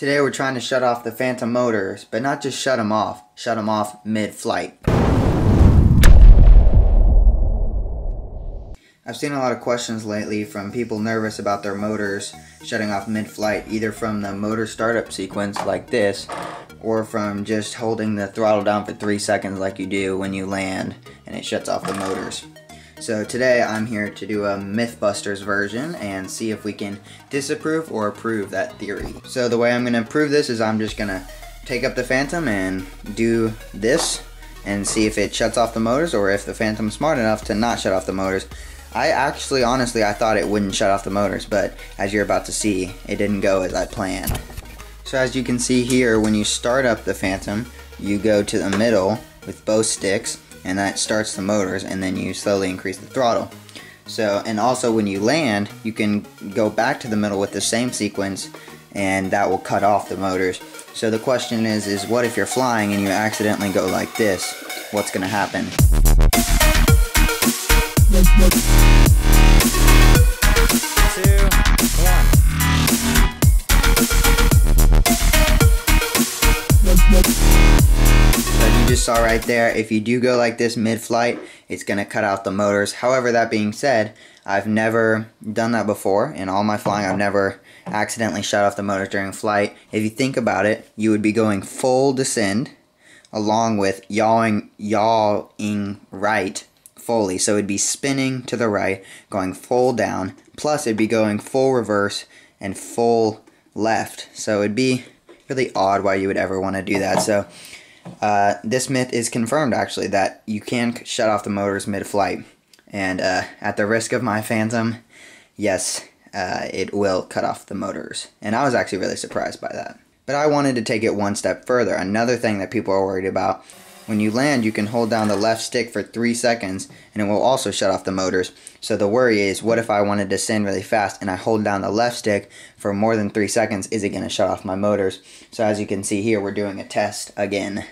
Today we're trying to shut off the phantom motors, but not just shut them off, shut them off mid-flight. I've seen a lot of questions lately from people nervous about their motors shutting off mid-flight, either from the motor startup sequence like this, or from just holding the throttle down for 3 seconds like you do when you land and it shuts off the motors. So today I'm here to do a Mythbusters version and see if we can disapprove or approve that theory. So the way I'm going to prove this is I'm just going to take up the Phantom and do this and see if it shuts off the motors or if the Phantom's smart enough to not shut off the motors. I actually, honestly, I thought it wouldn't shut off the motors, but as you're about to see, it didn't go as I planned. So as you can see here, when you start up the Phantom, you go to the middle with both sticks, and that starts the motors and then you slowly increase the throttle. So, and also when you land, you can go back to the middle with the same sequence and that will cut off the motors. So the question is, is what if you're flying and you accidentally go like this? What's gonna happen? Just saw right there, if you do go like this mid-flight, it's going to cut out the motors. However, that being said, I've never done that before. In all my flying, I've never accidentally shut off the motors during flight. If you think about it, you would be going full descend along with yawing, yawing right fully. So it'd be spinning to the right, going full down, plus it'd be going full reverse and full left. So it'd be really odd why you would ever want to do that. So uh, this myth is confirmed actually that you can shut off the motors mid-flight. And uh, at the risk of my phantom yes uh, it will cut off the motors. And I was actually really surprised by that. But I wanted to take it one step further. Another thing that people are worried about when you land you can hold down the left stick for three seconds and it will also shut off the motors. So the worry is what if I want to descend really fast and I hold down the left stick for more than three seconds is it going to shut off my motors? So as you can see here we're doing a test again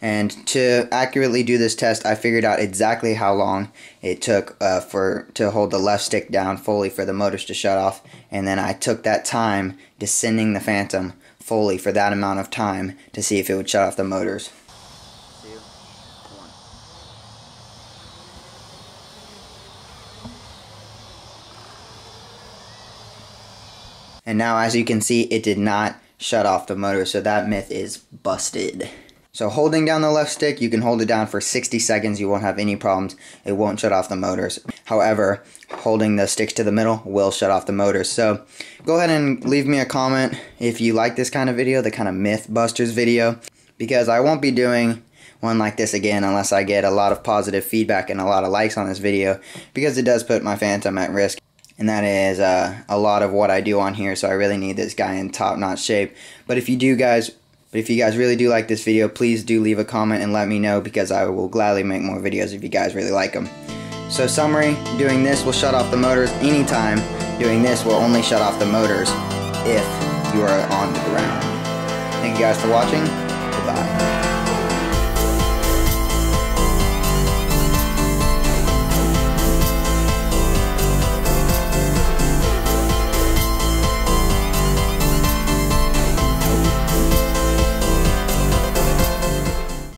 and to accurately do this test, I figured out exactly how long it took uh, for to hold the left stick down fully for the motors to shut off. And then I took that time descending the Phantom fully for that amount of time to see if it would shut off the motors. And now as you can see, it did not shut off the motor, so that myth is busted. So holding down the left stick, you can hold it down for 60 seconds. You won't have any problems. It won't shut off the motors. However, holding the sticks to the middle will shut off the motors. So go ahead and leave me a comment if you like this kind of video, the kind of Mythbusters video, because I won't be doing one like this again unless I get a lot of positive feedback and a lot of likes on this video because it does put my Phantom at risk and that is uh, a lot of what I do on here so I really need this guy in top-notch shape but if you do guys but if you guys really do like this video, please do leave a comment and let me know because I will gladly make more videos if you guys really like them. So summary, doing this will shut off the motors anytime. Doing this will only shut off the motors if you are on the ground. Thank you guys for watching.